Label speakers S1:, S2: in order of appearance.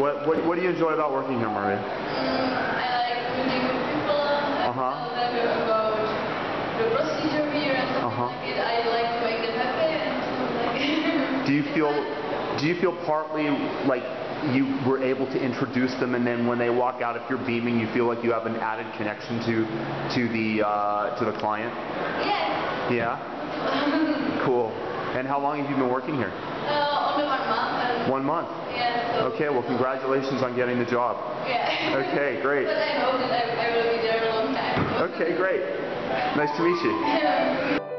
S1: What, what, what do you enjoy about working here, Maria?
S2: I like meeting with people. I
S1: Uh-huh.
S2: tell them about the procedure here and like it. I like to make them happy and like
S1: Do you feel, do you feel partly like you were able to introduce them and then when they walk out, if you're beaming, you feel like you have an added connection to, to the, uh, to the client?
S2: Yes.
S1: Yeah? Cool. And how long have you been working here?
S2: Uh, only one month.
S1: One month.
S2: Yeah.
S1: Okay, well congratulations on getting the job.
S2: Yeah.
S1: Okay, great.
S2: but I hope that I, I will be there a long time.
S1: Okay, great. Nice to meet you.